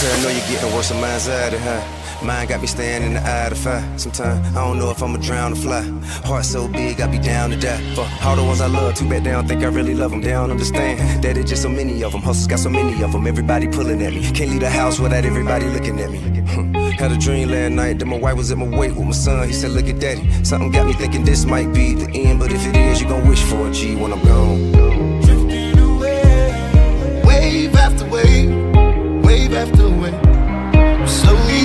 getting worse on my anxiety, huh? Mine got me staying in the eye of the fire. Sometimes I don't know if I'ma drown or fly. Heart so big, I be down to die. For all the ones I love, too bad they don't think I really love them. They don't understand that it's just so many of them. Hustles got so many of them. Everybody pulling at me. Can't leave the house without everybody looking at me. Had a dream last night that my wife was at my wake with my son. He said, Look at daddy. Something got me thinking this might be the end. But if it is, you gon' wish for a G Slowly